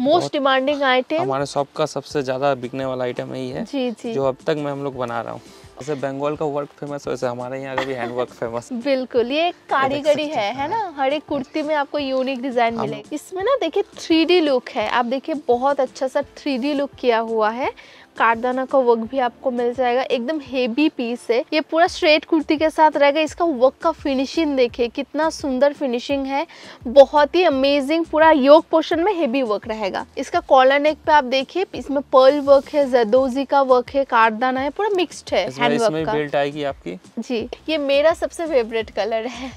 Most demanding item हमारे shop का सबसे ज़्यादा बिकने वाला आइटम यही है जी जी। जो अब तक मैं हम लोग बना रहा हूँ। जैसे बंगाल का वर्क फ़ेमस वैसे हमारे यहाँ का भी हैंड वर्क फ़ेमस बिल्कुल ये कारीगरी है है। ना? हर एक कुर्ती में आपको यूनिक डिज़ाइन मिलेगा। इसमें ना देखिए थ्री लुक है। आप देखिए बहुत अच्छा सा थ्री लुक किया हुआ है। कारदाना का वर्क भी आपको मिल जाएगा। एकदम हेवी पीस है। ये पूरा स्ट्रेट कुर्ती के साथ रहेगा। इसका वर्क का फिनिशिंग देखिए कितना सुंदर फिनिशिंग है। बहुत ही अमेजिंग पूरा योग पोर्शन में हेवी वर्क रहेगा। इसका कॉलर नेक पे आप देखिए इसमें पर्ल वर्क है जदोजी का वर्क है कारदाना है पूरा मिक्सड है का। बेल्ट आएगी आपकी? जी ये मेरा सबसे फेवरेट कलर है।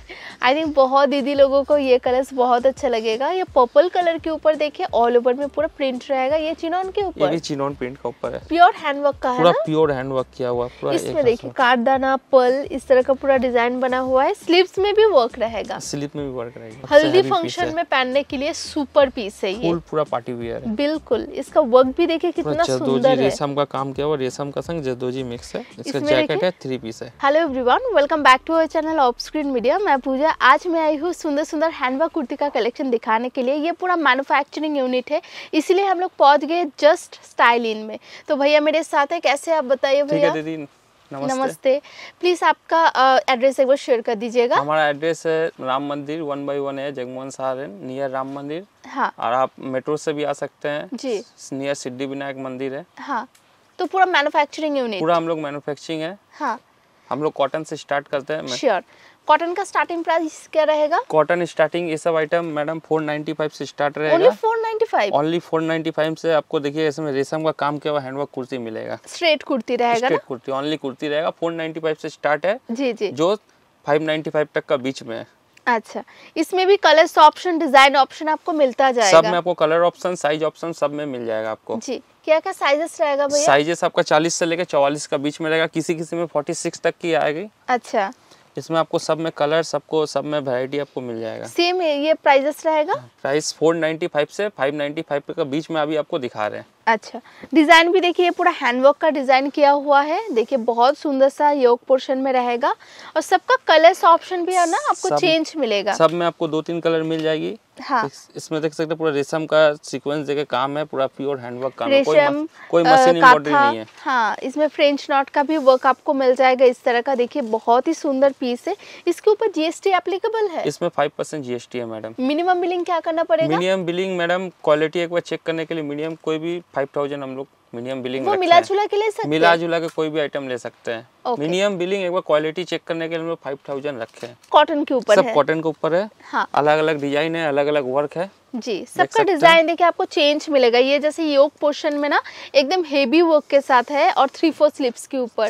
आई थिंक बहुत दीदी लोगों को ये कलर्स बहुत अच्छा लगेगा। ये पर्पल कलर के ऊपर देखिए ऑल ओवर में पूरा प्रिंट रहेगा। ये चिनॉन के ऊपर। चिनोन प्रिंट का ऊपर है। प्योर हैंडवर्क का है पूरा प्योर हैंडवर्क किया हुआ पूरा इसमें देखिए कारदाना पल इस तरह का पूरा डिज़ाइन बना हुआ है। स्लीव्स में भी वर्क रहेगा। स्लिप में भी वर्क रहेगा। हल्दी फ़ंक्शन में पहनने के लिए सुपर पीस है ये। पूरा पार्टी वियर है। बिल्कुल इसका वर्क भी देखिए कितना सुंदर है। रेशम का काम किया हुआ रेशम का संग जरदोजी मिक्स है। इसका जैकेट है थ्री पीस है। Hello everyone welcome back to our channel Off Screen Media मैं पूजा आज मैं आई हूँ सुंदर सुंदर हैंडवर्क कुर्ती का कलेक्शन दिखाने के लिए। ये पूरा मैन्युफैक्चरिंग यूनिट है इसीलिए हम लोग पहुँच गए जस्ट स्टाइल इन में। तो भैया मेरे साथ है कैसे आप बताइए भैया? दीदी नमस्ते। नमस्ते। प्लीज़ आपका एड्रेस एक बार शेयर कर दीजिएगा। हमारा एड्रेस है राम मंदिर वन बाई वन है जगमोहन सहारन नियर राम मंदिर। हाँ। और आप मेट्रो से भी आ सकते हैं। जी। नियर सिद्धि विनायक मंदिर है। हाँ। तो पूरा मैन्युफैक्चरिंग यूनिट पूरा हम लोग मैन्युफैक्चरिंग है। हाँ। हम लोग कॉटन से स्टार्ट करते हैं। श्योर कॉटन का स्टार्टिंग प्राइस क्या रहेगा? कॉटन स्टार्टिंग ये सब आइटम मैडम 495 से स्टार्ट रहेगा। नाइन्टी फाइव ओनली 495 से आपको देखिए इसमें रेशम का काम किया हुआ हैंडवर्क कुर्ती मिलेगा। स्ट्रेट कुर्ती रहेगा स्ट्रेट कुर्ती ओनली कुर्ती रहेगा। 495 से स्टार्ट है। जी जी। जो 595 तक का बीच में है। अच्छा इसमें भी कलर्स ऑप्शन डिज़ाइन ऑप्शन आपको मिलता जाएगा। सब में आपको कलर ऑप्शन साइज़ ऑप्शन सब में मिल जाएगा आपको। जी क्या क्या साइजेस रहेगा भैया? साइजेस आपका 40 से लेकर 44 का बीच में रहेगा। किसी किसी में 46 तक की आएगी। अच्छा। इसमें आपको सब में कलर सबको सब में वैरायटी आपको मिल जाएगा। सेम ये प्राइजेस रहेगा? प्राइस 495 से 595 का बीच में अभी आपको दिखा रहे हैं। अच्छा। डिज़ाइन भी देखिए पूरा हैंडवर्क का डिज़ाइन किया हुआ है। देखिए बहुत सुंदर सा योग पोर्शन में रहेगा। और सबका कलर्स ऑप्शन भी है ना आपको सब- चेंज मिलेगा। सब में आपको दो तीन कलर मिल जाएगी। हाँ। इसमें देख सकते हैं पूरा रेशम का सीक्वेंस देके काम है पूरा प्योर हैंडवर्क काम है। कोई रेशम मस- कोई मशीन नहीं है। हाँ इसमें फ्रेंच नॉट का भी वर्क आपको मिल जाएगा इस तरह का। देखिए बहुत ही सुंदर पीस है। इसके ऊपर जीएसटी एप्लीकेबल है? इसमें फाइव परसेंट जीएसटी है मैडम मिनिमम बिलिंग क्या करना पड़ेगा? मिनिमम बिलिंग मैडम क्वालिटी एक बार चेक करने के लिए मिनिमम कोई भी फाइव थाउज़ेंड हम लोग मिनिमम बिलिंग वो मिला जुला के ले सकते मिला जुला के कोई भी आइटम ले सकते हैं। Okay. मिनिमम बिलिंग एक बार क्वालिटी चेक करने के लिए हम लोग फाइव थाउज़ेंड रखे हैं। कॉटन के ऊपर सब कॉटन के ऊपर है। हाँ। अलग अलग डिज़ाइन है अलग अलग वर्क है। जी सबका डिज़ाइन देखिए आपको चेंज मिलेगा। ये जैसे योग पोर्शन में ना एकदम हेवी वर्क के साथ है और थ्री फोर स्लिप्स के ऊपर।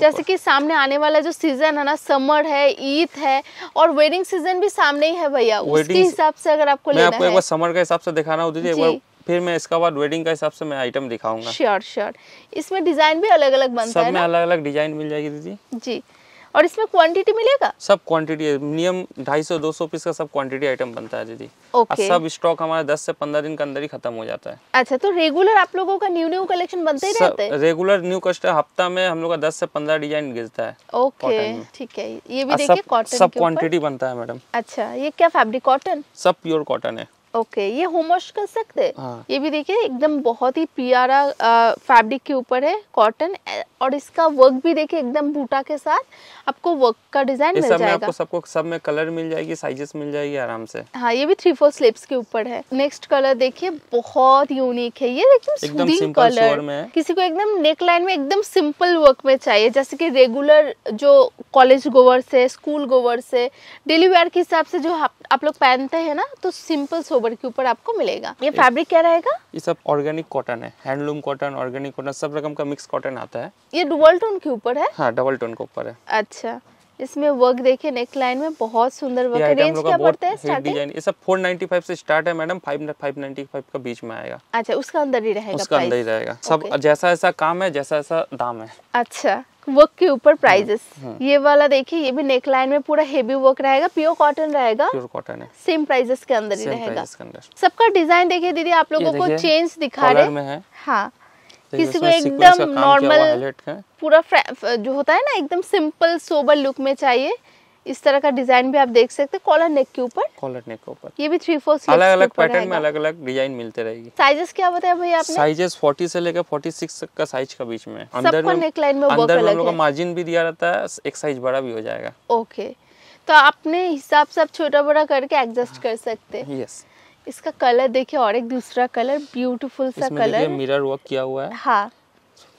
जैसे कि सामने आने वाला जो सीज़न है ना समर है ईद है और वेडिंग सीज़न भी सामने ही है भैया। उसके हिसाब से अगर आपको लेना आपको एक है। बार समर के हिसाब से दिखाना होती। बार फिर मैं इसका बाद वेडिंग का हिसाब से मैं आइटम दिखाऊँगा। श्योर श्योर इसमें डिज़ाइन भी अलग अलग बनता सब है में अलग अलग डिज़ाइन मिल जाएगी दीदी। जी। और इसमें क्वांटिटी मिलेगा? सब क्वांटिटी है मिनिमम ढाई सौ दो सौ पीस का सब क्वांटिटी आइटम बनता है दीदी। और ओके सब स्टॉक हमारा दस से पंद्रह दिन के अंदर ही खत्म हो जाता है। अच्छा तो रेगुलर आप लोगों का न्यू न्यू कलेक्शन बनते ही रहते हैं? रेगुलर न्यू कस्टमर हफ़्ता में हम लोग का दस से पंद्रह डिज़ाइन गिरता है ओके ठीक है। ये भी देखिए कॉटन सब क्वांटिटी बनता है मैडम। अच्छा ये क्या फैब्रिक कॉटन सब प्योर कॉटन है। ओके ये होम वॉश कर सकते हैं? हाँ। ये भी देखिए एकदम बहुत ही प्यारा फैब्रिक के ऊपर है कॉटन और इसका वर्क भी देखिए एकदम बूटा के साथ आपको वर्क का डिज़ाइन मिल जाएगा। आपको सबको सब में कलर मिल जाएगी साइजेस मिल जाएगी आराम से। हाँ ये भी थ्री फोर स्लिप्स के ऊपर है। नेक्स्ट कलर देखिए बहुत यूनिक है। ये एकदम कलर में किसी को एकदम नेक लाइन में एकदम सिंपल वर्क में चाहिए। जैसे की रेगुलर जो कॉलेज गोवर्स है स्कूल गोवर्स है डेली वेयर के हिसाब से जो आप, आप लोग पहनते हैं ना तो सिंपल सोबर के ऊपर आपको मिलेगा। ये फैब्रिक क्या रहेगा? ये सब ऑर्गेनिक कॉटन है। हैंडलूम कॉटन ऑर्गेनिक कॉटन सब रकम का मिक्स कॉटन आता है। ये डुअल टोन के ऊपर है? हाँ डबल टोन के ऊपर है। अच्छा। इसमें वर्क देखिए नेक लाइन में बहुत सुंदर वर्क है। रेंज क्या पड़ता है स्टार्टिंग डिज़ाइन ये सब 495 से स्टार्ट है मैडम 5 595 का बीच में आएगा। अच्छा उसका अंदर ही रहेगा उसका अंदर ही रहेगा। सब. जैसा ऐसा काम है जैसा ऐसा दाम है। अच्छा। वर्क के ऊपर प्राइजेस ये वाला देखिए ये भी नेक लाइन में पूरा हेवी वर्क रहेगा प्योर कॉटन रहेगा। प्योर कॉटन है। सेम प्राइजेस के अंदर ही रहेगा। सबका डिज़ाइन देखिए दीदी आप लोगों को चेंज दिखा रहे हैं। हाँ। किसी को एकदम है। पूरा जो होता है ना एकदम सिंपल सोबर लुक में चाहिए। इस तरह का डिज़ाइन भी आप देख सकते हैं कॉलर नेक के ऊपर। कॉलर नेक के ऊपर। ये भी थ्री फोर अलग अलग पैटर्न में अलग अलग डिज़ाइन मिलते रहेगी। साइजेस क्या बताया भैया आपने? साइजेस 40 से लेकर 46 तक का साइज़ का बीच में अंदर में नेकलाइन में अंदर में हम लोग का मार्जिन भी दिया रहता है एक साइज़ बड़ा भी हो जाएगा। ओके तो अपने हिसाब से आप छोटा बड़ा करके एडजस्ट कर सकते हैं। यस इसका कलर देखिए और एक दूसरा कलर ब्यूटीफुल सा कलर मिरर वर्क किया हुआ है। हाँ।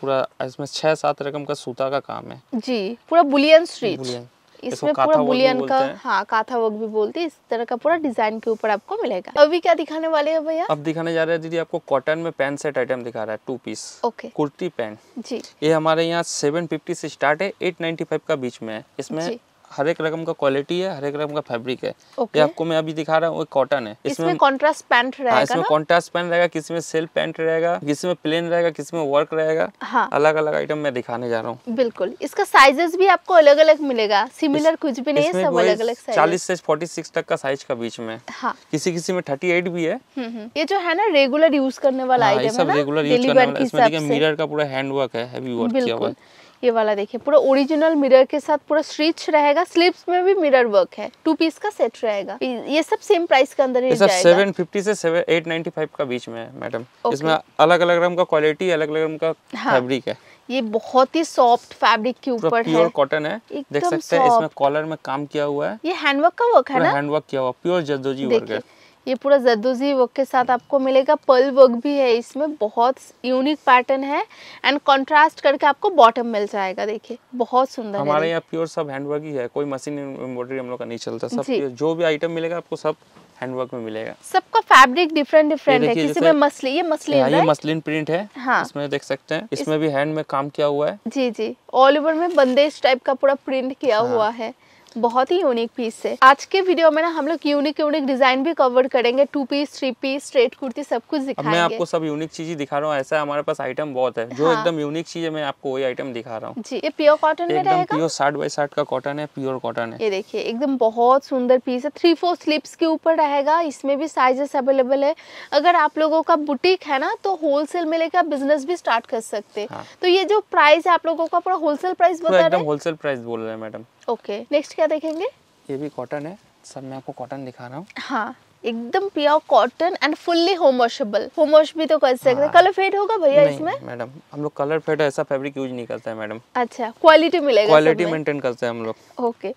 पूरा इसमें छह सात रकम का सूता का काम है। जी पूरा बुलियन स्ट्रीच बुलियन। इसमें पूरा बुलियन का हाँ। काथा वर्क भी बोलते हैं। इस तरह का पूरा डिज़ाइन के ऊपर आपको मिलेगा। अभी क्या दिखाने वाले हैं भैया? अब दिखाने जा रहे हैं दीदी आपको कॉटन में पैंट सेट आइटम दिखा रहा है two piece okay kurti pant जी। ये हमारे यहाँ 750 से स्टार्ट है 895 का बीच में है। इसमें। हर एक रकम का क्वालिटी है हर एक रकम का फैब्रिक है। ओके ये आपको मैं अभी दिखा रहा हूँ कॉटन है। इसमें कॉन्ट्रास्ट पैंट हाँ रहेगा इसमें कॉन्ट्रास्ट पैंट रहेगा किसी में सेल्फ पैंट रहेगा किसी में प्लेन रहेगा किसी में वर्क रहेगा। हाँ। अलग अलग आइटम मैं दिखाने जा रहा हूँ। बिल्कुल। इसका साइजेस भी आपको अलग अलग मिलेगा सिमिलर कुछ भी नहीं है सब अलग अलग चालीस से फोर्टी सिक्स तक का साइज़ का बीच में। हाँ। किसी किसी में थर्टी एट भी है। हम्म, हम्म। ये जो है ना रेगुलर यूज़ करने वाला हाँ, आइटम है सब रेगुलर यूज़ करने वाला। इसमें मिरर का पूरा हैंड वर्क है हैवी वर्क किया हुआ है। ये वाला देखिए पूरा ओरिजिनल मिरर के साथ पूरा स्ट्रिच रहेगा स्लीव्स में भी मिरर वर्क है टू पीस का सेट रहेगा। ये सब सेम प्राइस के अंदर ही जाएगा। सेवन फिफ्टी से सेवन एट नाइन्टी फाइव का बीच में है मैडम Okay. इसमें अलग अलग रंग का क्वालिटी अलग अलग रंग का हाँ। फैब्रिक है। ये बहुत ही सॉफ्ट फैब्रिक के पूरा ऊपर प्योर कॉटन है। देख सकते हैं इसमें कॉलर में काम किया हुआ है। ये हैंडवर्क का वर्क है ना? हैंड वर्क किया हुआ प्योर जरदोजी वर्क है। ये पूरा जद्दोजी वर्क के साथ आपको मिलेगा। पर्ल वर्क भी है इसमें। बहुत यूनिक पैटर्न है एंड कंट्रास्ट करके आपको बॉटम मिल जाएगा। देखिए बहुत सुंदर हमारे यहाँ प्योर सब हैंडवर्क ही है। कोई मशीन एम्ब्रॉयडरी हम लोग का नहीं चलता। सब जो। भी आइटम मिलेगा आपको सब हैंडवर्क में मिलेगा। सबका फैब्रिक डिफरेंट डिफरेंट है। किसी में मसलिन ये मसलिन यहाँ ये मसलिन प्रिंट है। हाँ। इसमें देख सकते हैं। इसमें भी हैंड में काम किया हुआ है। जी जी। ऑल ओवर में बंदेज टाइप का पूरा प्रिंट किया हाँ। हुआ है। बहुत ही यूनिक पीस है। आज के वीडियो में ना हम लोग यूनिक यूनिक डिज़ाइन भी कवर करेंगे। Two piece three piece straight kurti सब कुछ अब मैं आपको सब यूनिक चीज़ दिखा रहा हूँ। ऐसा हमारे पास आइटम बहुत है। जो हाँ। एकदम यूनिक चीज़ है मैं आपको वही आइटम दिखा रहा हूँ। जी ये प्योर कॉटन में रहेगा? प्योर साठ बाई साठ का कॉटन है प्योर कॉटन है। ये देखिए एकदम बहुत सुंदर पीस है। थ्री फोर स्लिप्स के ऊपर रहेगा। इसमें भी साइजेस अवेलेबल है। अगर आप लोगों का बुटीक है ना तो होलसेल में लेकर बिज़नेस भी स्टार्ट कर सकते हैं। हाँ। तो ये जो प्राइस है आप लोगों का पूरा होलसेल प्राइस बता रहे हैं? होलसेल प्राइस बोल रहे हैं मैडम। ओके नेक्स्ट क्या देखेंगे? ये भी कॉटन है। सब मैं आपको कॉटन दिखा रहा हूँ। हाँ एकदम pure cotton and fully home washable home wash भी तो कर सकते हैं। हाँ। कलर फेड होगा भैया इसमें? मैडम हम लोग कलर फेड ऐसा फैब्रिक यूज़ नहीं करते हैं मैडम अच्छा क्वालिटी मिलेगा क्वालिटी मेंटेन करते हैं हम लोग। ओके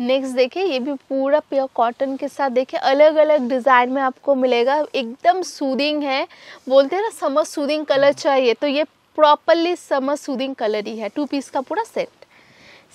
नेक्स्ट देखिए ये भी पूरा प्योर कॉटन के साथ देखिए अलग अलग डिज़ाइन में आपको मिलेगा। एकदम सूदिंग है। बोलते हैं ना समर सूदिंग कलर चाहिए तो ये प्रॉपरली समर सूदिंग कलर ही है। टू पीस का पूरा सेट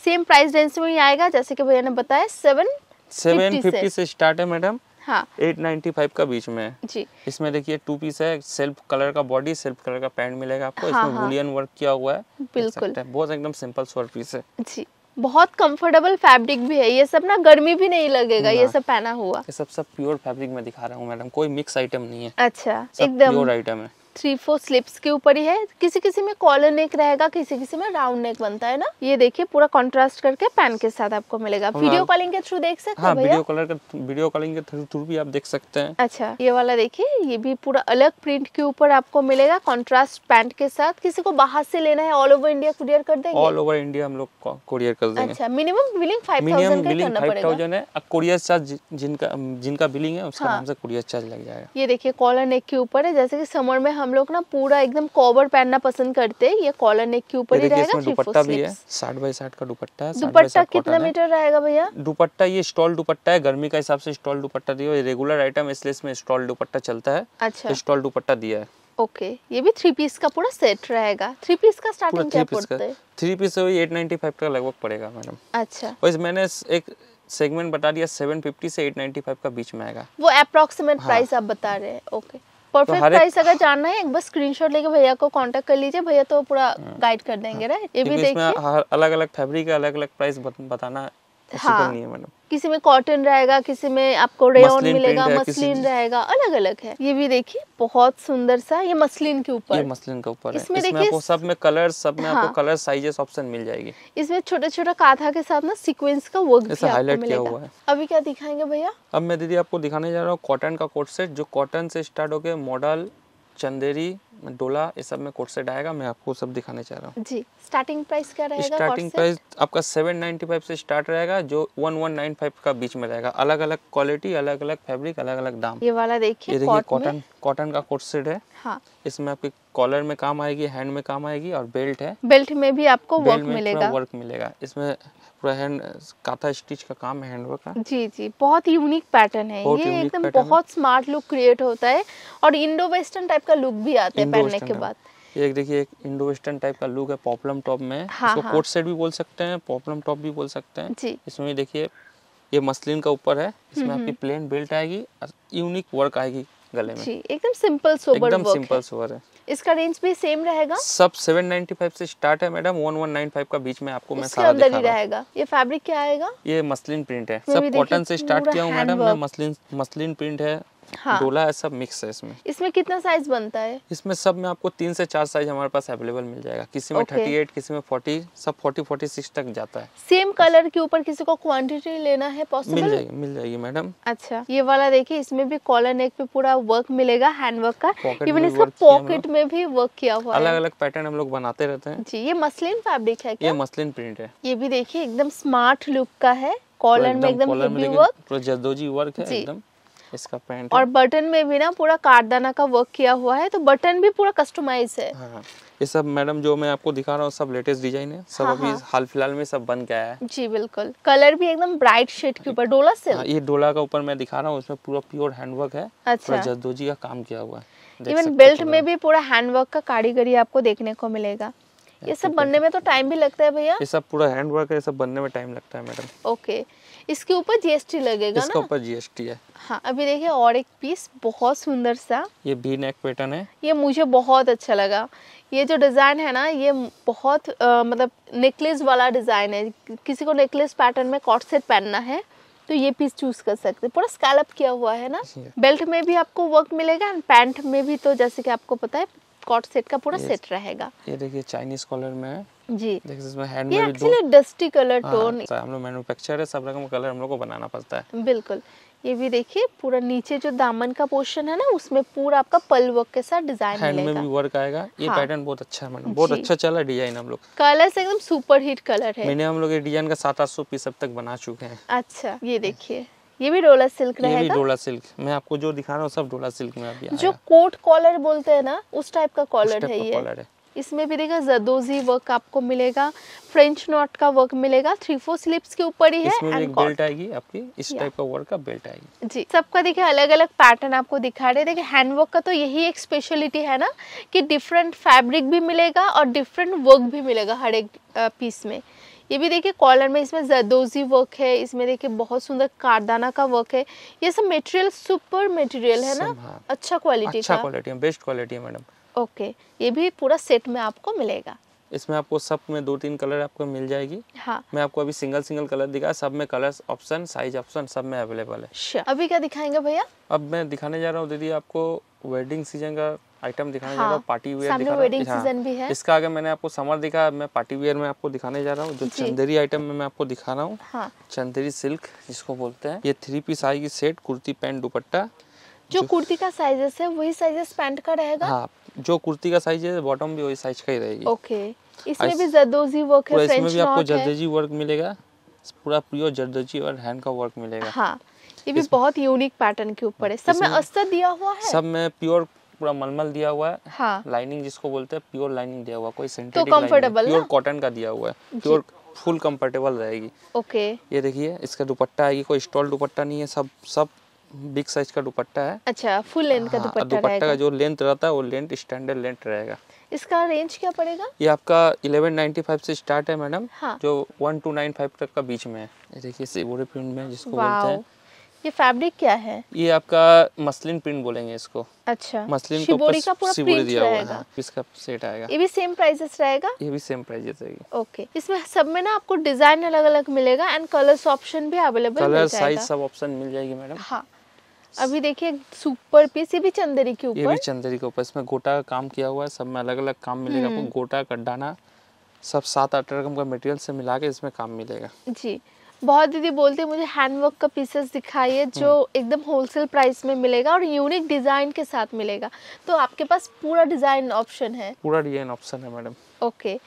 सेम प्राइस रेंज में ही आएगा जैसे कि भैया ने बताया सेवन सेवन फिफ्टी से। स्टार्ट है मैडम। हाँ। एट नाइन्टी फाइव का बीच में है। जी। इसमें देखिए टू पीस है सेल्फ कलर का बॉडी सेल्फ कलर का पैंट मिलेगा आपको। हाँ, इसमें हाँ। बुलियन वर्क किया हुआ है। बिल्कुल। बहुत एकदम सिंपल सोर पीस है। जी। बहुत कंफर्टेबल फैब्रिक भी है। ये सब ना गर्मी भी नहीं लगेगा ये सब पहना हुआ। ये सब सब प्योर फैब्रिक में दिखा रहा हूँ मैडम। कोई मिक्स आइटम नहीं है। अच्छा एकदम। प्योर आइटम है। थ्री फोर स्लिप्स के ऊपर ही है। किसी किसी में कॉलर नेक रहेगा किसी किसी में राउंड नेक बनता है ना। ये देखिए पूरा कंट्रास्ट करके पैन के साथ आपको मिलेगा। हाँ। वीडियो कॉलिंग के थ्रू देख सकते हाँ हैं वीडियो कलर का वीडियो कॉलिंग के थ्रू भी आप देख सकते हैं। अच्छा ये वाला देखिए ये भी पूरा अलग प्रिंट के ऊपर आपको मिलेगा कॉन्ट्रास्ट पैंट के साथ। किसी को बाहर से लेना है ऑल ओवर इंडिया कुरियर कर देंगे? ऑल ओवर इंडिया हम लोग कुरियर कर देंगे। अच्छा मिनिमम बिलिंग फाइव थाउज़ेंड का बिलिंग फाइव थाउज़ेंड है। कुरियर चार्ज जिनका जिनका बिलिंग है उसका हाँ। नाम से कुरियर चार्ज लग जाएगा। ये देखिए कॉलर नेक के ऊपर है। जैसे की समर में हम लोग ना पूरा एकदम कवर पहनना पसंद करते हैं। ये कॉलर नेक के ऊपर ही रहेगा दुपट्टा भी है साठ बाई साठ का दुपट्टा है दुपट्टा कितना मीटर रहेगा भैया? दुपट्टा ये स्टॉल दुपट्टा है गर्मी का हिसाब से स्टॉल दुपट्टा दिया रेगुलर आइटम इसलिए इसमें स्टॉल दुपट्टा चलता है। अच्छा। स्टॉल दुपट्टा दिया है। ओके ये भी थ्री पीस का पूरा सेट रहेगा। थ्री पीस का स्टार्टिंग क्या पड़ता है? थ्री पीस वही एट नाइन्टी फाइव का लगभग पड़ेगा मैडम। अच्छा। और मैंने एक सेगमेंट बता दिया सेवन फिफ्टी से एट नाइन्टी फाइव का बीच में आएगा। वो अप्रोक्सीमेट हाँ। प्राइस आप बता रहे हैं। ओके परफेक्ट हर प्राइस अगर जानना है एक बार स्क्रीनशॉट लेके भैया को कांटेक्ट कर लीजिए भैया तो पूरा गाइड कर देंगे राइट ये भी हाँ। देखिए अलग अलग फैब्रिक का अलग अलग प्राइस बताना हाँ। नहीं है मैडम किसी में कॉटन रहेगा किसी में आपको रेयन मिलेगा है, मसलिन रहेगा अलग अलग है। ये भी देखिए बहुत सुंदर सा ये मसलिन के ये ऊपर मसलिन के ऊपर इसमें इसमें देखिए सब में कलर सब में हाँ। आपको कलर साइजेस ऑप्शन मिल जाएगी। इसमें छोटा छोटा काथा के साथ ना सीक्वेंस का वर्क भी ऐसा आपको highlight किया हुआ है। अभी क्या दिखाएँगे भैया? अब मैं दीदी आपको दिखाने जा रहा हूँ कॉटन का कोट सेट जो कॉटन से स्टार्ट होके मॉडल चंदेरी डोला ये सब में कोट सेट आएगा मैं आपको सब दिखाने चाह रहा हूँ। जी स्टार्टिंग प्राइस क्या रहेगा स्टार्टिंग प्राइस आपका सेवन नाइन्टी फाइव से स्टार्ट रहेगा जो वन वन नाइन फाइव का बीच में रहेगा। अलग अलग क्वालिटी अलग अलग फैब्रिक अलग अलग दाम। ये वाला देखिए देखिए कॉटन कॉटन का कोट सेट है। हाँ। इसमें आपके कॉलर में काम आएगी हैंड में काम आएगी और बेल्ट है। बेल्ट में भी आपको वर्क मिलेगा। वर्क मिलेगा। इसमें पूरा हैंड काथा स्टिच का काम है हैंड वर्क का? जी जी बहुत यूनिक पैटर्न है। ये एकदम बहुत स्मार्ट लुक क्रिएट होता है और इंडो वेस्टर्न टाइप का लुक भी आता है पहनने के बाद। ये एक देखिए एक इंडो वेस्टर्न टाइप का लुक है पॉपलम टॉप में। हाँ, इसको हाँ। कोट सेट भी बोल सकते हैं पॉपलम टॉप भी बोल सकते हैं। जी। इसमें देखिए ये मसलिन का ऊपर है। इसमें आपकी प्लेन बेल्ट आएगी और यूनिक वर्क आएगी। गले में। जी एकदम सिंपल सोबर एकदम सिंपल सोबर है। इसका रेंज भी सेम रहेगा। सब 795 से स्टार्ट है मैडम 1195 का बीच में आपको मैं सारा दिखा रहा रहेगा। ये फैब्रिक क्या आएगा? ये मसलिन प्रिंट है। सब कॉटन से स्टार्ट किया हूँ मैडम मैं मसलिन मसलिन प्रिंट है। हाँ। डोला है सब मिक्स है इसमें। इसमें कितना साइज़ बनता है? इसमें सब में आपको तीन से चार साइज़ हमारे पास अवेलेबल मिल जाएगा। किसी में थर्टी एट किसी में फोर्टी सब फोर्टी फोर्टी सिक्स तक जाता है। सेम कलर के ऊपर किसी को क्वांटिटी लेना है पॉसिबल मिल जाएगी मिल जाएगी मैडम। अच्छा ये वाला देखिए इसमें भी कॉलर नेक पे पूरा वर्क मिलेगा हैंड वर्क का इवन इसका पॉकेट में भी वर्क किया हुआ अलग अलग पैटर्न हम लोग बनाते रहते हैं। जी ये मसलिन फैब्रिक है ये मसलिन प्रिंट है। ये भी देखिए एकदम स्मार्ट लुक का है। कॉलर में एकदम collar में लेकिन वर्क पूरा जरदोजी वर्क है एकदम। इसका पैंट और बटन में भी ना पूरा कारदाना का वर्क किया हुआ है तो बटन भी पूरा कस्टमाइज है। हाँ ये सब मैडम जो मैं आपको दिखा रहा हूँ सब लेटेस्ट डिज़ाइन है। सब हाँ, अभी हाँ। हाल फ़िलहाल में सब बन गया है। जी बिल्कुल। कलर भी एकदम ब्राइट शेड के ऊपर डोला से हाँ, ये डोला का ऊपर मैं दिखा रहा हूँ उसमें पूरा प्योर हैंडवर्क है। अच्छा। जरदोजी का काम किया हुआ है। इवन बेल्ट में भी पूरा हैंडवर्क का कारीगरी आपको देखने को मिलेगा। ये सब बनने में तो टाइम भी लगता है भैया? ये सब पूरा हैंडवर्क है ये सब बनने में टाइम लगता है मैडम ओके इसके ऊपर जीएसटी लगेगा इसके ऊपर जीएसटी है। हाँ अभी देखिए और एक पीस बहुत सुंदर सा। ये भी नेक पैटर्न है। ये मुझे बहुत अच्छा लगा। ये जो डिज़ाइन है ना ये बहुत अ, मतलब नेकलेस वाला डिज़ाइन है। किसी को नेकलेस पैटर्न में कॉट सेट पहनना है तो ये पीस चूज़ कर सकते हैं। पूरा स्कैलप किया हुआ है ना? बेल्ट में भी आपको वर्क मिलेगा एंड पैंट में भी तो जैसे कि आपको पता है कॉट सेट का पूरा सेट रहेगा। ये देखिए चाइनीज़ कॉलर में है। जी। देखिए इसमें हैंड ये एक्चुअली डस्टी कलर हाँ, टोन हम लोग मैन्युफैक्चर है सब रकम कलर हम लोग को बनाना पड़ता है। बिल्कुल। ये भी देखिए पूरा नीचे जो दामन का पोर्शन है ना उसमें पूरा आपका पल वर्क के साथ डिज़ाइन हैंड में भी वर्क आएगा। ये हाँ। पैटर्न बहुत अच्छा है मैडम। बहुत अच्छा चला डिज़ाइन हम लोग। कलर्स एकदम सुपर हिट कलर है। मैंने हम लोग ये डिज़ाइन का सात आठ सौ पीस अब तक बना चुके हैं। अच्छा ये देखिए। ये भी डोला सिल्क रहेगा ये भी डोला सिल्क। मैं आपको जो दिखा रहा हूँ सब डोला सिल्क में अभी जो कोट कॉलर बोलते हैं ना उस टाइप का कॉलर है ये। कॉलर है। इसमें भी देखा जदोजी वर्क आपको मिलेगा फ्रेंच नॉट का वर्क मिलेगा थ्री फोर स्लिप्स के ऊपर ही है इसमें एक बेल्ट आएगी आपकी इस टाइप का वर्क का बेल्ट आएगी। जी सबका देखिए अलग अलग पैटर्न आपको दिखा रहे हैं। देखिए हैंडवर्क का तो यही एक स्पेशलिटी है ना कि डिफरेंट फैब्रिक भी मिलेगा और डिफरेंट वर्क भी मिलेगा हर एक पीस में। ये भी देखिए कॉलर में इसमें जरदोजी वर्क है इसमें देखिए बहुत सुंदर कारदाना का वर्क है। ये सब मटेरियल सुपर मटेरियल है ना? हाँ। अच्छा क्वालिटी अच्छा क्वालिटी है बेस्ट क्वालिटी है मैडम ओके ये भी पूरा सेट में आपको मिलेगा। इसमें आपको सब में दो तीन कलर आपको मिल जाएगी। हाँ। मैं आपको अभी सिंगल सिंगल कलर दिखा सब में कलर्स ऑप्शन साइज़ ऑप्शन सब में अवेलेबल है। अभी क्या दिखाएँगे भैया? अब मैं दिखाने जा रहा हूँ दीदी आपको वेडिंग सीज़न का आइटम दिखाने जा हाँ, रहा हूँ पार्टी वेयर दिखा रहा हूँ। हाँ, season भी है। इसका आगे मैंने आपको समर दिखा मैं पार्टी वेयर में आपको दिखाने जा रहा हूँ जो चंदेरी आइटम में मैं आपको दिखा रहा हूँ। हाँ। चंदेरी सिल्क जिसको बोलते हैं। ये थ्री पीस आएगी सेट कुर्ती पैंट दुपट्टा। जो कुर्ती का साइजेस है वही साइजेस पैंट का रहेगा? हाँ जो कुर्ती का साइज़ है बॉटम भी वही साइज़ का ही रहेगी। ओके। इसमें भी जरदोजी वर्क है इसमें भी आपको जर्दोजी वर्क मिलेगा। पूरा प्योर जर्दोजी और हैंड का वर्क मिलेगा। हाँ। ये भी बहुत यूनिक पैटर्न के ऊपर है। सब में अस्तर दिया हुआ है? सब में प्योर पूरा मलमल दिया हुआ है। हाँ। लाइनिंग जिसको बोलते हैं प्योर लाइनिंग दिया हुआ कोई सिंथेटिक comfortable प्योर कॉटन का दिया हुआ है। प्योर फुल कंफर्टेबल रहेगी। ओके ये देखिए इसका दुपट्टा आएगी कोई स्टॉल दुपट्टा नहीं है सब सब बिग साइज़ का दुपट्टा है। अच्छा फुल लेंथ का हाँ, दुपट्टा दुपट्टा का जो लेंथ रहता है वो लेंथ स्टैंडर्ड लेंथ रहेगा। इसका रेंज क्या पड़ेगा? ये आपका 1195 से स्टार्ट है मैडम हाँ। जो 1295 तक का बीच में है। ये देखिए सिबोरी प्रिंट में जिसको बोलते हैं। ये फैब्रिक क्या है? ये आपका मसलिन प्रिंट बोलेंगे इसको। अच्छा। मसलिन शिबोरी का पूरा प्रिंट दिया हुआ है हाँ, इसका सेट आएगा। ये भी सेम प्राइसेस रहेगा? ये भी सेम प्राइस रहेगी। ओके इसमें सब में ना आपको डिज़ाइन अलग अलग मिलेगा एंड कलर्स ऑप्शन भी अवेलेबल कलर साइज़ सब ऑप्शन मिल जाएगी मैडम हाँ। अभी देखिए सुपर पीस ये भी चंदेरी के ये भी ऊपर। चंदेरी के ऊपर। इसमें गोटा का काम किया हुआ है सब में अलग अलग काम मिलेगा। आपको गोटा कड्डाना सब सात आठ रकम का मटेरियल से मिला के इसमें काम मिलेगा। जी। बहुत दीदी बोलती है मुझे हैंडवर्क का पीसेस दिखाइए जो हम्म। एकदम होलसेल प्राइस में मिलेगा और यूनिक डिज़ाइन के साथ मिलेगा। तो आपके पास पूरा डिज़ाइन ऑप्शन है। पूरा डिज़ाइन ऑप्शन है मैडम ओके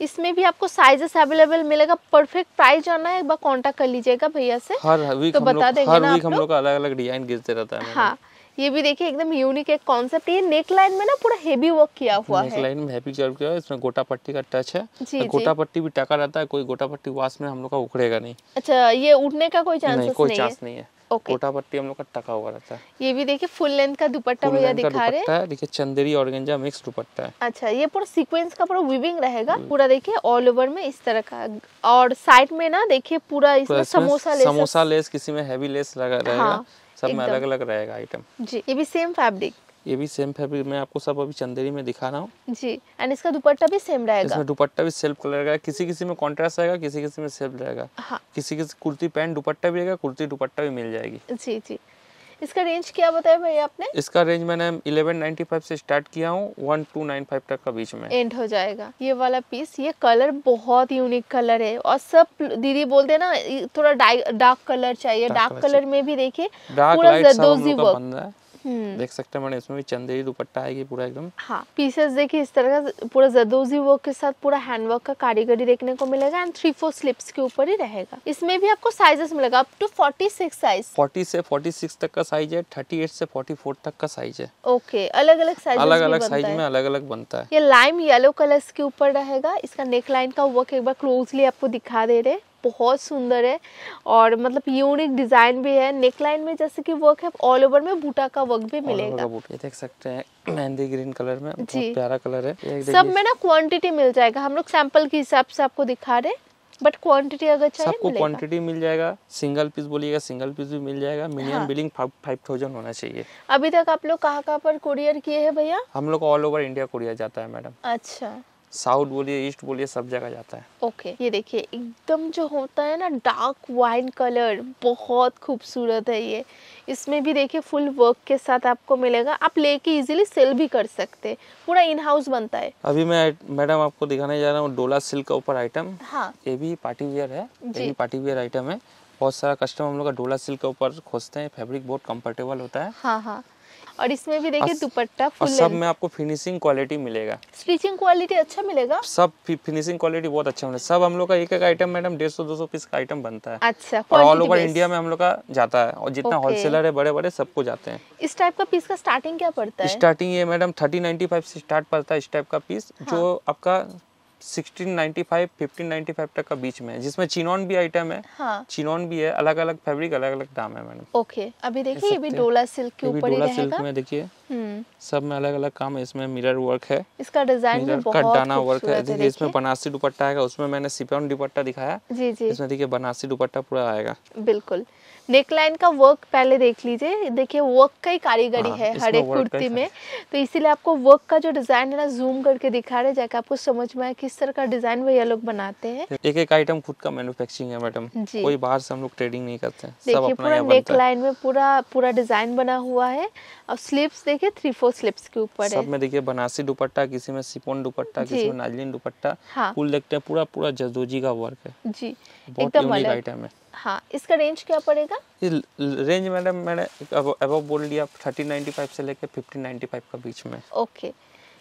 इसमें भी आपको साइजेस अवेलेबल मिलेगा। परफेक्ट प्राइस जाना है एक बार कांटेक्ट कर लीजिएगा भैया से। हर वीक तो हम बता देंगे हर ना वीक हम लोग? लोग अलग अलग डिज़ाइन गिरते रहता है हाँ। ये भी देखिए एकदम यूनिक एक कॉन्सेप्ट ये नेक लाइन में ना पूरा हेवी वर्क किया हुआ नेक है। लाइन में हैप्पी कर्व किया है इसमें गोटा पट्टी का टच है। जी, जी। गोटा पट्टी भी टका रहता है कोई गोटा पट्टी वाश में हम लोग का उखड़ेगा नहीं। अच्छा ये उठने का कोई नहीं चांसेस कोई चांस नहीं है। ओके गोटा पट्टी हम लोग का टका हुआ रहता है। ये भी देखिए फुल लेंथ का दुपट्टा भैया दिखा रहे हैं। देखिए चंदेरी ऑर्गेंजा मिक्स दुपट्टा है। अच्छा ये पूरा सीक्वेंस का पूरा वीविंग रहेगा पूरा देखिए ऑल ओवर में इस तरह का। और साइड में ना देखिए पूरा इसमें समोसा लेस समोसा लेस किसी में हैवी लेस लगा रहेगा। हाँ, सब में अलग अलग रहेगा आइटम जी ये भी सेम फैब्रिक ये भी सेम फैब्रिक मैं आपको सब अभी चंदेरी में दिखा रहा हूँ। जी एंड इसका दुपट्टा भी सेम रहेगा। इसमें दुपट्टा भी सेल्फ कलर का किसी किसी में कॉन्ट्रास्ट रहेगा किसी किसी में सेल्फ रहेगा। हाँ। किसी किसी कुर्ती पैंट दुपट्टा भी रहेगा कुर्ती दुपट्टा भी मिल जाएगी। जी जी। इसका रेंज क्या बताया भाई आपने? इसका रेंज मैंने 1195 से स्टार्ट किया हूँ 1295 तक का बीच में। एंड हो जाएगा। ये वाला पीस ये कलर बहुत यूनिक कलर है और सब दीदी बोलते हैं ना थोड़ा डार्क कलर चाहिए। डार्क कलर में भी देखिए पूरा का वर्क देख सकते हैं मैंने इसमें भी चंदेरी दुपट्टा आएगी पूरा एकदम। हाँ पीसेस देखिए इस तरह का पूरा जदोजी वर्क के साथ पूरा हैंडवर्क का कारीगरी देखने को मिलेगा एंड थ्री फोर स्लिप्स के ऊपर ही रहेगा। इसमें भी आपको साइजेस मिलेगा up to forty six size 40 से 46 तक का साइज़ है 38 से 44 तक का साइज़ है। ओके अलग अलग साइज़ अलग अलग साइज़ में अलग अलग बनता है। ये लाइम येलो कलर के ऊपर रहेगा इसका नेक लाइन का वर्क एक बार क्लोजली आपको दिखा दे रहे बहुत सुंदर है और मतलब यूनिक डिज़ाइन भी है। नेक लाइन में जैसे कि वर्क है ऑल ओवर में बूटा का वर्क भी मिलेगा। ये देख सकते हैं मेहंदी ग्रीन कलर में जी। प्यारा कलर है। सब में ना क्वांटिटी मिल जाएगा। हम लोग सैंपल के हिसाब से आपको दिखा रहे बट क्वांटिटी अगर चाहिए सबको क्वांटिटी मिल जाएगा। सिंगल पीस बोलिएगा सिंगल पीस भी मिल जाएगा। मिनिमम हाँ। बिलिंग फाइव थाउज़ेंड होना चाहिए। अभी तक आप लोग कहाँ कहाँ पर कुरियर किए हैं भैया? हम लोग ऑल ओवर इंडिया कुरियर जाता है मैडम अच्छा। साउथ बोलिए ईस्ट बोलिए सब जगह जाता है। ओके ये देखिए एकदम जो होता है ना डार्क वाइन कलर बहुत खूबसूरत है ये। इसमें भी देखिए फुल वर्क के साथ आपको मिलेगा। आप लेके इजीली सेल भी कर सकते हैं। पूरा इन हाउस बनता है। अभी मैं मैडम आपको दिखाने जा रहा हूँ डोला सिल्क का ऊपर आइटम हाँ। ये भी पार्टी वेयर है। ये भी पार्टी वेयर आइटम है। बहुत सारा कस्टमर हम लोग का डोला सिल्क के ऊपर खोजते हैं। फैब्रिक बहुत कंफर्टेबल होता है। हाँ हाँ। और इसमें भी देखिए दुपट्टा फुल सब में आपको फिनिशिंग क्वालिटी मिलेगा। स्टिचिंग क्वालिटी अच्छा मिलेगा? सब फिनिशिंग क्वालिटी बहुत अच्छा मिलेगा। सब हम लोग का एक एक आइटम मैडम डेढ़ सौ दो सौ पीस का आइटम बनता है। अच्छा और ऑल ओवर इंडिया में हम लोग का जाता है। और जितना होलसेलर है बड़े बड़े सबको जाते हैं। इस टाइप का पीस का स्टार्टिंग क्या पड़ता है? स्टार्टिंग ये मैडम थर्टी नाइन्टी फाइव से स्टार्ट पड़ता है इस टाइप का पीस जो आपका sixteen ninety five fifteen ninety five तक का बीच में है जिसमें चिनॉन भी आइटम है। हाँ। चिनॉन भी है अलग अलग फैब्रिक अलग अलग दाम है मैडम। ओके अभी देखिए ये भी डोला सिल्क के ऊपर ही डोला सिल्क रहेगा में देखिए। हम्म। सब में अलग अलग काम है इसमें मिरर वर्क है। इसका डिज़ाइन भी बहुत का डाना वर्क है। देखिए इसमें बनारसी दुपट्टा आएगा उसमें मैंने सिपॉन दुपट्टा दिखाया। जी जी। इसमें देखिए बनारसी दुपट्टा पूरा आएगा। बिल्कुल। नेकलाइन का वर्क पहले देख लीजिए। देखिए वर्क का ही कारीगरी हाँ, है हर एक का ही कुर्ती में। तो इसीलिए आपको वर्क का जो डिज़ाइन है ना जूम करके दिखा रहे जाके आपको समझ में आए तरह का डिज़ाइन भैया लोग बनाते हैं। एक एक आइटम खुद का मैन्युफैक्चरिंग है मैडम कोई बाहर से हम लोग ट्रेडिंग नहीं करते हैं देखिए पूरा नेक लाइन में पूरा पूरा डिज़ाइन बना हुआ है। और स्लीव्स देखिए थ्री फोर स्लीव्स के ऊपर सब में देखिए बनारसी दुपट्टा किसी में सिपोन दुपट्टा किसी में नाजलिन दुपट्टा हाँ। फुल देखते हैं पूरा पूरा जदोजी का वर्क है। जी। एकदम अलग। आइटम है। हाँ इसका रेंज क्या पड़ेगा? रेंज मैडम मैंने अब बोल दिया थर्टी नाइन्टी फाइव से लेकर फिफ्टीन नाइन्टी फाइव का बीच में। ओके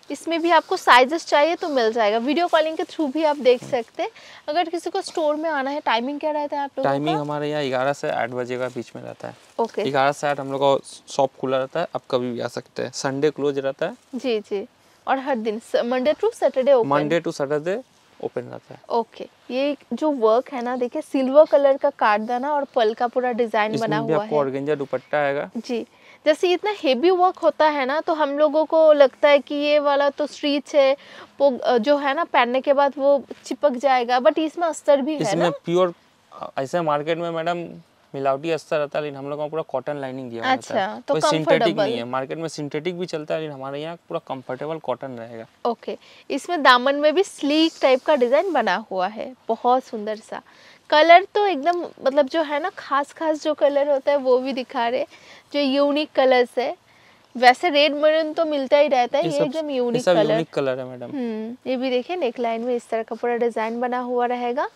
इसमें भी आपको साइजेस चाहिए तो मिल जाएगा। वीडियो कॉलिंग के थ्रू भी आप देख सकते हैं। अगर किसी को स्टोर में आना है टाइमिंग क्या रहता है आप लोगों टाइमिंग हमारे यहाँ ग्यारह से आठ बजे का बीच में रहता है। ओके ग्यारह से आठ हम लोग का शॉप खुला रहता है आप कभी भी आ सकते हैं। संडे क्लोज रहता है। जी जी। और हर दिन Monday to Saturday Monday to Saturday open रहता है। ओके ये जो वर्क है ना देखिए सिल्वर कलर का काटदाना और पल का पूरा डिज़ाइन बना हुआ है। ऑर्गेंजा दुपट्टा आएगा। जी। जैसे इतना हेवी वर्क होता है ना तो हम लोगों को लगता है कि ये वाला तो स्ट्रीच है वो जो है ना पहनने के बाद वो चिपक जाएगा बट इसमें अस्तर भी है इसमें ना। प्योर ऐसे मार्केट में मैडम मिलावटी अस्तर रहता है लेकिन हम लोग का पूरा कॉटन लाइनिंग दिया हुआ अच्छा, है। तो कोई सिंथेटिक नहीं है मार्केट में सिंथेटिक भी चलता है लेकिन हमारे यहाँ पूरा कंफर्टेबल कॉटन रहेगा। ओके इसमें दामन में भी स्लीक टाइप का डिज़ाइन बना हुआ है बहुत सुंदर सा। कलर तो एकदम मतलब जो है ना खास खास जो कलर होता है वो भी दिखा रहे। जो यूनिक कलर्स है वैसे रेड मरून तो मिलता ही रहता है ये एकदम यूनिक कलर यूनिक कलर है मैडम हम्म ये भी देखिए नेकलाइन में इस तरह का पूरा डिज़ाइन बना हुआ रहेगा।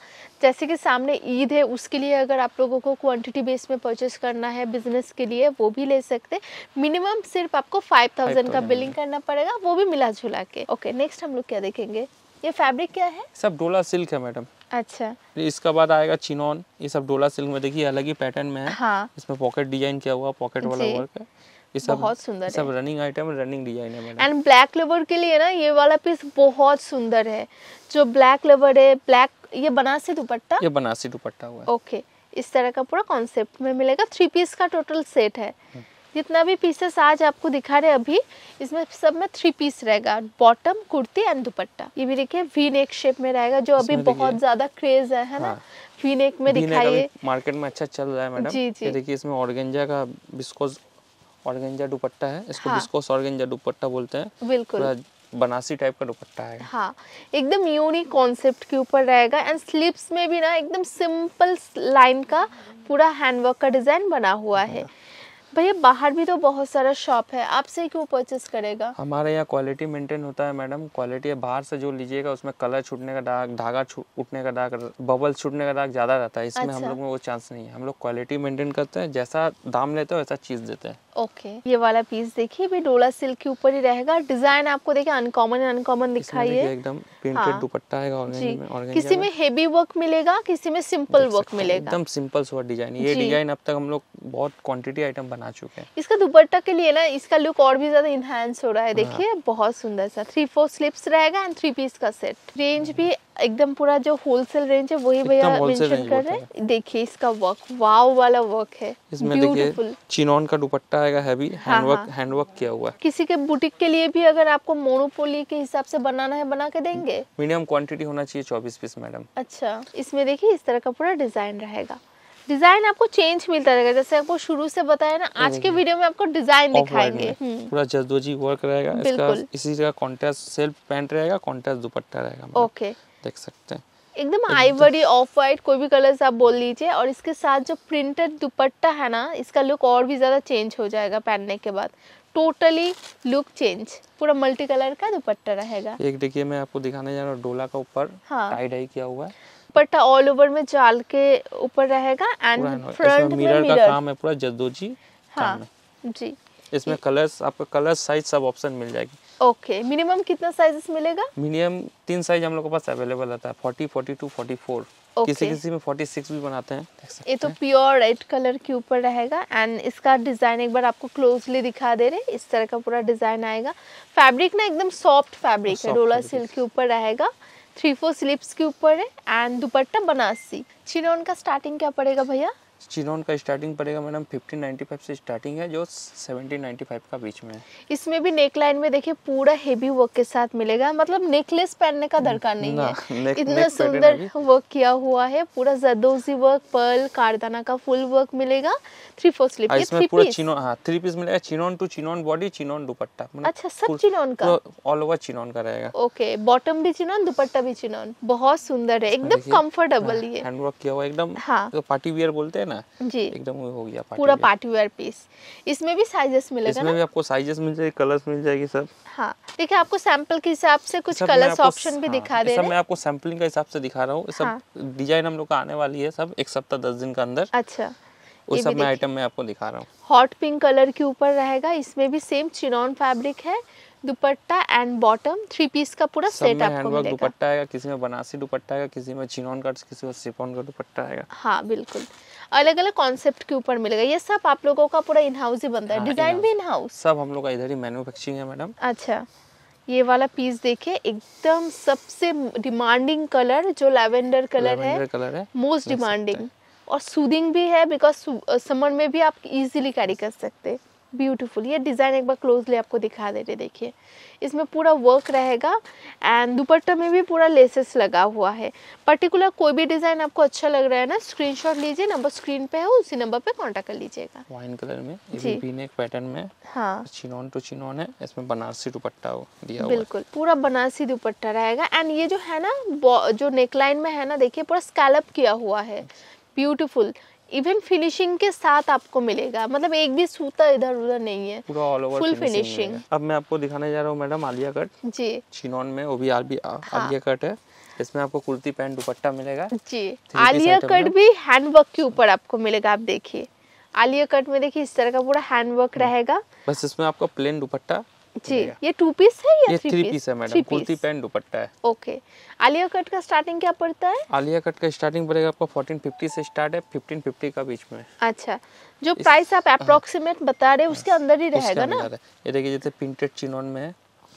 जैसे कि सामने ईद है उसके लिए अगर आप लोगों को क्वांटिटी बेस में परचेस करना है बिज़नेस के लिए वो भी ले सकते हैं। मिनिमम सिर्फ़ आपको फाइव थाउज़ेंड का बिलिंग करना पड़ेगा वो भी मिला जुला के। ओके नेक्स्ट हम लोग क्या देखेंगे? ये फैब्रिक क्या है? सब डोला सिल्क है मैडम। अच्छा। इसका बाद आएगा चिनॉन। ये सब डोला सिल्क में देखिए अलग ही पैटर्न में है। हाँ। इसमें पॉकेट डिज़ाइन किया हुआ पॉकेट वाला वर्क है। ये सब बहुत सुंदर सब रनिंग आइटम रनिंग डिज़ाइन है मैडम। एंड ब्लैक लेवर के लिए ना ये वाला पीस बहुत सुंदर है। जो ब्लैक लेवर है ब्लैक ये बनारसी दुपट्टा? ये बनारसी दुपट्टा हुआ है। ओके इस तरह का पूरा कॉन्सेप्ट में मिलेगा। थ्री पीस का टोटल सेट है। जितना भी पीसेस आज आपको दिखा रहे हैं अभी इसमें सब में थ्री पीस रहेगा। Bottom kurti and dupatta. ये भी देखिए वी नेक शेप में रहेगा जो अभी बहुत ज़्यादा क्रेज है है ना? हाँ। वी नेक में दिखाइए। मार्केट में अच्छा चल रहा है मैडम जी, जी। देखिए इसमें ऑर्गेंजा का बिस्कोस ऑर्गेंजा दुपट्टा है। इसको हाँ। बिस्कोस ऑर्गेंजा दुपट्टा बोलते हैं। बिल्कुल। बनासी टाइप का दुपट्टा है। हाँ। एकदम यूनिक कॉन्सेप्ट के ऊपर रहेगा एंड स्लीव्स में भी ना एकदम सिंपल लाइन का पूरा हैंडवर्क का डिज़ाइन बना हुआ है। भैया बाहर भी तो बहुत सारा शॉप है। आपसे क्यों परचेस करेगा? हमारे यहाँ क्वालिटी मेंटेन होता है मैडम क्वालिटी बाहर से जो लीजिएगा उसमें कलर छूटने का दाग धागा उठने का दाग बबल छूटने का दाग ज़्यादा रहता है। इसमें अच्छा। हम। लोग में वो चांस नहीं है। हम लोग क्वालिटी मेंटेन करते हैं जैसा दाम लेते हैं वैसा चीज़ देते हैं। ओके ये वाला पीस देखिए भी डोला सिल्क के ऊपर ही रहेगा। डिज़ाइन आपको देखिए अनकॉमन अनकॉमन दिखाई दिखाइए एकदम प्रिंटेड हाँ। दुपट्टा है जी। किसी में हेवी वर्क मिलेगा किसी में सिंपल वर्क मिलेगा। एकदम सिंपल सोवर डिज़ाइन ये डिज़ाइन अब तक हम लोग बहुत क्वांटिटी आइटम बना चुके हैं। इसका दुपट्टा के लिए ना इसका लुक और भी ज़्यादा इनहेंस हो रहा है। हाँ। देखिए बहुत सुंदर सा। थ्री फोर स्लिप्स रहेगा एंड थ्री पीस का सेट रेंज भी एकदम पूरा जो होलसेल रेंज है वही भैया मेंशन कर रहे हैं। देखिए इसका वर्क वाव वाला वर्क है। इसमें देखिए चिनॉन का दुपट्टा आएगा हैवी हैंडवर्क हाँ। हैंडवर्क किया हुआ है। किसी के बुटीक के लिए भी अगर आपको मोनोपोली के हिसाब से बनाना है बना के देंगे? मिनिमम क्वांटिटी होना चाहिए चौबीस पीस मैडम अच्छा इसमें देखिए इस तरह का पूरा डिज़ाइन रहेगा। डिज़ाइन आपको चेंज मिलता रहेगा जैसे आपको शुरू से बताया ना आज के वीडियो में आपको डिज़ाइन दिखाएँगे। हम्म, पूरा जरदोजी वर्क रहेगा इसका। इसी का कॉन्ट्रास्ट सेल्फ पैंट रहेगा कॉन्ट्रास्ट दुपट्टा रहेगा। ओके देख सकते हैं। एकदम आइवरी ऑफ़ वाइट कोई भी कलर्स आप बोल लीजिए। और इसके साथ जो प्रिंटेड दुपट्टा है ना इसका लुक और भी ज़्यादा चेंज हो जाएगा पहनने के बाद। टोटली लुक चेंज पूरा मल्टी कलर का दुपट्टा रहेगा। एक देखिए मैं आपको दिखाने जा रहा हूँ डोला का ऊपर हाँ। टाई डाई किया हुआ है। दुपट्टा ऑल ओवर में जाल के ऊपर रहेगा एंड फ्रंट में मिरर का काम है पूरा जरदोजी हाँ जी। इसमें कलर्स आपको कलर साइज़ सब ऑप्शन मिल जाएगी। ओके मिनिमम कितना साइजेस मिलेगा? मिनिमम तीन साइज़ हम लोग के पास अवेलेबल रहता है forty forty two forty four किसी किसी में फोर्टी सिक्स भी बनाते हैं ये तो प्योर रेड कलर के ऊपर रहेगा एंड इसका डिज़ाइन एक बार आपको क्लोजली दिखा दे रहे इस तरह का पूरा डिज़ाइन आएगा। फैब्रिक ना एकदम सॉफ्ट फैब्रिक है डोला सिल्क के ऊपर रहेगा थ्री फोर स्लिप्स के ऊपर है एंड दुपट्टा बनारसी। चिनोन का स्टार्टिंग क्या पड़ेगा भैया? चिनॉन का स्टार्टिंग पड़ेगा मैडम फिफ्टीन नाइन्टी फाइव से स्टार्टिंग है जो सेवेंटीन नाइन्टी फाइव का बीच में है। इसमें भी नेक लाइन में देखिए पूरा हेवी वर्क के साथ मिलेगा मतलब नेकलेस पहनने का दरकार नहीं ना, है। neck- इतना सुंदर वर्क किया हुआ है पूरा जरदोजी वर्क पर्ल कारदाना का फुल वर्क मिलेगा थ्री फोर स्लिप हाँ, इसमें थ्री पूरा पीस हाँ थ्री पीस मिलेगा chinon to chinon body chinon dupatta मतलब अच्छा सब चिनोन का? ऑल ओवर चिनोन का रहेगा। ओके बॉटम भी चिनोन दुपट्टा भी चिनोन बहुत सुंदर है एकदम कम्फर्टेबल कंफर्टेबल ये। हैंडवर्क किया हुआ एकदम हाँ। पार्टी वियर बोलते हैं ना जी। एकदम हो गया पूरा पार्टी वेयर पीस। इसमें भी साइजेस मिलेगा इसमें ना? भी आपको साइजेस मिल जाएगी कलर्स मिल जाएगी सब। हाँ देखिए आपको सैंपल के हिसाब से कुछ कलर्स ऑप्शन भी हाँ, दिखा दे सब रहे मैं आपको सैम्पलिंग का हिसाब से दिखा रहा हूँ। सब हाँ। डिज़ाइन हम लोग का आने वाली है सब एक सप्ताह दस दिन का अंदर। अच्छा ये सब मैं आइटम मैं आपको दिखा रहा हूँ। हॉट पिंक कलर के ऊपर रहेगा। इसमें भी सेम चिनॉन फैब्रिक है dupatta and bottom three piece का पूरा सेट आपको मिलेगा। दुपट्टा आएगा किसी में बनारसी दुपट्टा आएगा किसी में चिनॉन का किसी में सिफॉन का दुपट्टा आएगा। हाँ बिल्कुल। अलग अलग कॉन्सेप्ट के ऊपर मिलेगा। ये सब आप लोगों का पूरा इन हाउस ही बनता है। हाँ, डिज़ाइन भी इन हाउस सब हम लोग का इधर ही मैन्युफैक्चरिंग है मैडम अच्छा। ये वाला पीस देखिए एकदम सबसे डिमांडिंग कलर जो लैवेंडर कलर है कलर है। मोस्ट डिमांडिंग और सूदिंग भी है बिकॉज़ समर में भी आप इजीली कैरी कर सकते हैं। ब्यूटीफुल ये डिज़ाइन एक बार क्लोजली आपको दिखा दे रहे देखिए। इसमें पूरा वर्क रहेगा एंड दुपट्टा में भी पूरा लेसेस लगा हुआ है। पर्टिकुलर कोई भी डिज़ाइन आपको अच्छा लग रहा है ना स्क्रीनशॉट लीजिए नंबर स्क्रीन पे है उसी नंबर पे कांटेक्ट कर लीजिएगा। वाइन कलर में जी। भी वी-नेक पैटर्न में हाँ। चिनॉन टू चिनॉन है इसमें बनारसी दुपट्टा दिया हुआ बिल्कुल पूरा बनारसी दुपट्टा रहेगा एंड ये जो है ना जो नेकलाइन में है ना देखिए पूरा स्कैलप किया हुआ है। ब्यूटीफुल इवन फिनिशिंग के साथ आपको मिलेगा। मतलब एक भी सूता इधर उधर नहीं है। पूरा ऑल ओवर Full फिनिशिंग अब मैं आपको दिखाने जा रहा हूँ मैडम आलिया कट। जी। चिनॉन में वो भी आलिया हाँ। आलिया कट है। इसमें आपको कुर्ती पैंट दुपट्टा मिलेगा। जी। आलिया कट भी हैंड वर्क के ऊपर आपको मिलेगा आप देखिए। आलिया कट में देखिए इस तरह का पूरा हैंड वर्क हम्म। रहेगा। बस इसमें आपका प्लेन दुपट्टा जी ये टू पीस है या ये थ्री थ्री पीस है मैडम कुर्ती पैंट दुपट्टा है। ओके आलिया कट का स्टार्टिंग क्या पड़ता है? आलिया कट का स्टार्टिंग पड़ेगा आपको 1450 से स्टार्ट है 1550 का बीच में। अच्छा जो प्राइस आप अप्रोक्सीमेट बता रहे हैं उसके अंदर ही रहेगा ना? ये देखिए जैसे प्रिंटेड चिनॉन में है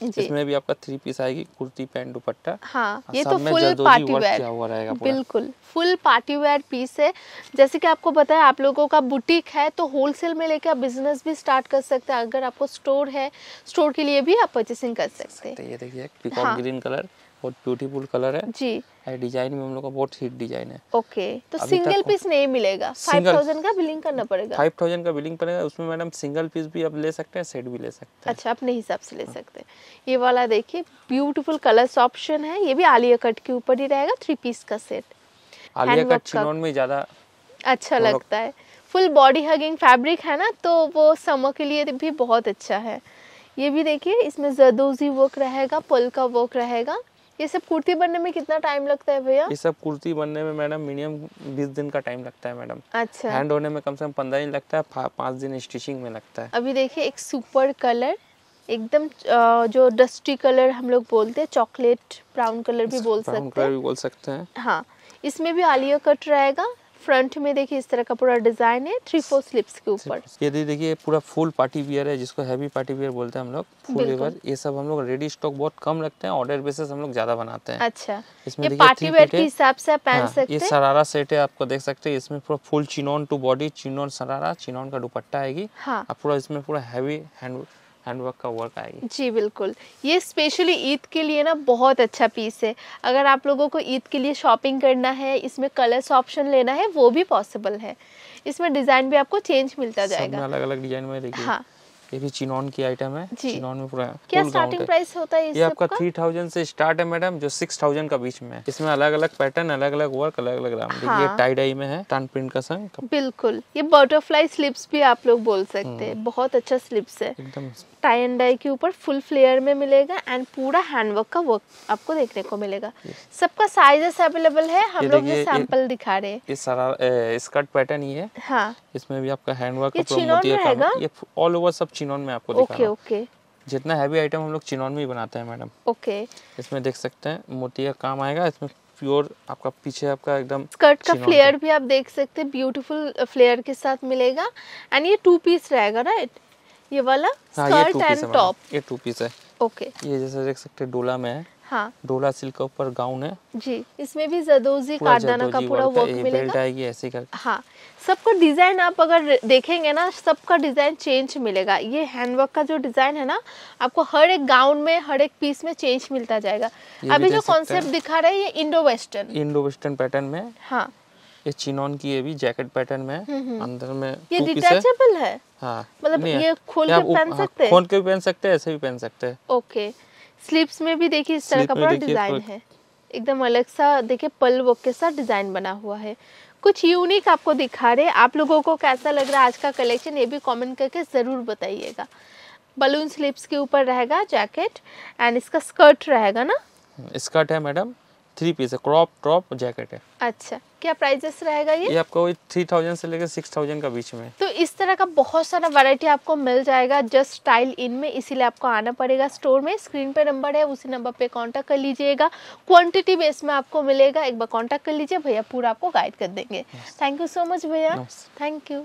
इसमें भी आपका थ्री पीस आएगी कुर्ती पैंट दुपट्टा। हाँ ये तो फुल पार्टी वेयर बिल्कुल फुल पार्टी वेयर पीस है। जैसे कि आपको पता है आप लोगों का बुटीक है तो होलसेल में लेके आप बिज़नेस भी स्टार्ट कर सकते हैं। अगर आपको स्टोर है स्टोर के लिए भी आप परचेसिंग कर सकते हैं। तो ये देखिए पिकॉक हाँ। ग्रीन कलर बहुत ब्यूटीफुल कलर है। जी। डिज़ाइन में हम लोग का बहुत हिट डिज़ाइन है। ओके तो सिंगल पीस नहीं मिलेगा। फाइव थाउज़ेंड का बिलिंग करना पड़ेगा। फाइव थाउज़ेंड का बिलिंग पड़ेगा उसमें मैडम सिंगल पीस भी आप ले सकते हैं सेट भी ले सकते हैं। अच्छा अपने हिसाब से ले सकते हैं। ये वाला देखिए ब्यूटीफुल कलर्स ऑप्शन है। ये भी आलिया कट के ऊपर ही रहेगा थ्री पीस का सेट आलिया कट। चिनॉन में ज़्यादा अच्छा लगता है। फुल बॉडी हगिंग फैब्रिक है ना तो वो समर के लिए भी बहुत अच्छा है। ये भी देखिए इसमें जरदोजी वर्क रहेगा पल का वर्क रहेगा। ये सब कुर्ती बनने में कितना टाइम लगता है भैया? ये सब कुर्ती बनने में मैडम मिनिमम बीस दिन का टाइम लगता है मैडम। अच्छा। हैंड होने में कम से कम पंद्रह दिन लगता है पाँच दिन स्टिचिंग में लगता है। अभी देखिए एक सुपर कलर एकदम जो डस्टी कलर हम लोग बोलते हैं चॉकलेट ब्राउन कलर भी बोल सकते हैं। भी बोल सकते हैं। हाँ इसमें भी आलिया कट रहेगा फ्रंट में देखिए इस तरह का पूरा डिज़ाइन है थ्री फोर स्लिप्स के ऊपर। ये देखिए पूरा फुल पार्टी वियर है जिसको हैवी पार्टी वियर बोलते हैं हम लोग फुल वियर ये सब हम लोग रेडी स्टॉक बहुत कम रखते हैं ऑर्डर बेसिस हम लोग ज़्यादा बनाते हैं। अच्छा। इसमें ये पार्टी वेयर के हिसाब से आप पहन हाँ, सकते ये सरारा सेट है आपको देख सकते हैं इसमें पूरा full chinon to body chinon sharara chinon का दुपट्टा आएगी। हाँ। पूरा इसमें पूरा हैवी हैंड हैंडवर्क का वर्क आएगी। जी बिल्कुल। ये स्पेशली ईद के लिए ना बहुत अच्छा पीस है। अगर आप लोगों को ईद के लिए शॉपिंग करना है इसमें कलर्स ऑप्शन लेना है वो भी पॉसिबल है। इसमें डिज़ाइन भी आपको चेंज मिलता जाएगा। अलग अलग डिज़ाइन में देखिए। हाँ। ये भी चिनॉन की आइटम है। चिनॉन में पूरा क्या स्टार्टिंग प्राइस होता है ये आपका थ्री थाउज़ेंड से स्टार्ट है मैडम जो सिक्स थाउज़ेंड का बीच में इसमें अलग अलग पैटर्न अलग अलग वर्क अलग अलग दाम देखिए हाँ। टाई डाई में है टन प्रिंट का संग बिल्कुल। ये बटरफ्लाई स्लिप्स भी आप लोग बोल सकते हैं। बहुत अच्छा स्लिप्स है। एकदम। टाई एंड डाई के ऊपर फुल फ्लेयर में मिलेगा एंड पूरा हैंडवर्क का वर्क आपको देखने को मिलेगा। सबका साइजेस अवेलेबल है। हम लोग ये सैंपल दिखा रहे हैं। ये सारा स्कर्ट पैटर्न ही है। हाँ। इसमें भी आपका हैंडवर्क ये चिनॉन रहेगा? ये ऑल ओवर सब चिनॉन में आपको दिखा ओके हूँ। ओके। जितना हैवी आइटम हम लोग चिनोन में ही बनाते हैं मैडम ओके। इसमें देख सकते हैं मोतिया काम आएगा इसमें प्योर आपका पीछे आपका एकदम स्कर्ट का फ्लेयर भी आप देख सकते हैं ब्यूटीफुल फ्लेयर के साथ मिलेगा। एंड ये टू पीस रहेगा राइट ये वाला स्कर्ट एंड टॉप ये टू पीस है। ओके। ये जैसे देख सकते हैं डोला में है। हाँ। डोला सिल्क का ऊपर गाउन है। जी इसमें भी जदोजी कारदाना का पूरा वर्क मिलेगा। आएगी ऐसे करके हाँ सबका डिज़ाइन आप अगर देखेंगे ना सबका डिज़ाइन चेंज मिलेगा। ये हैंडवर्क का जो डिज़ाइन है ना आपको हर एक गाउन में हर एक पीस में चेंज मिलता जाएगा। अभी जो। कॉन्सेप्ट दिखा रहे हैं ये Indo western Indo western pattern में। हाँ। ये चिनॉन की ये भी जैकेट पैटर्न में। अंदर में ये डिटैचेबल है। हाँ? मतलब ये खोल के पहन हाँ, सकते हैं? खोल के भी पहन सकते हैं ऐसे भी पहन सकते हैं। ओके। स्लीव्स में भी देखिए इस तरह का पूरा डिज़ाइन है। एकदम अलग सा देखिए पल वर्क के साथ डिज़ाइन बना हुआ है। कुछ यूनिक आपको दिखा रहे आप लोगों को कैसा लग रहा है आज का कलेक्शन ये भी कमेंट करके ज़रूर बताइएगा। बलून स्लीव्स के ऊपर रहेगा जैकेट एंड इसका स्कर्ट रहेगा ना? स्कर्ट है मैडम थ्री पीस है क्रॉप टॉप जैकेट है। अच्छा। क्या प्राइजेस रहेगा ये? ये आपको थ्री थाउज़ेंड से लेकर सिक्स थाउज़ेंड का बीच में। तो इस तरह का बहुत सारा वैरायटी आपको मिल जाएगा जस्ट स्टाइल इन में इसीलिए आपको आना पड़ेगा स्टोर में। स्क्रीन पे नंबर है उसी नंबर पे कांटेक्ट कर लीजिएगा। क्वांटिटी बेस में आपको मिलेगा। एक बार कॉन्टेक्ट कर लीजिए भैया पूरा आपको गाइड कर देंगे। थैंक यू सो मच भैया। Thank you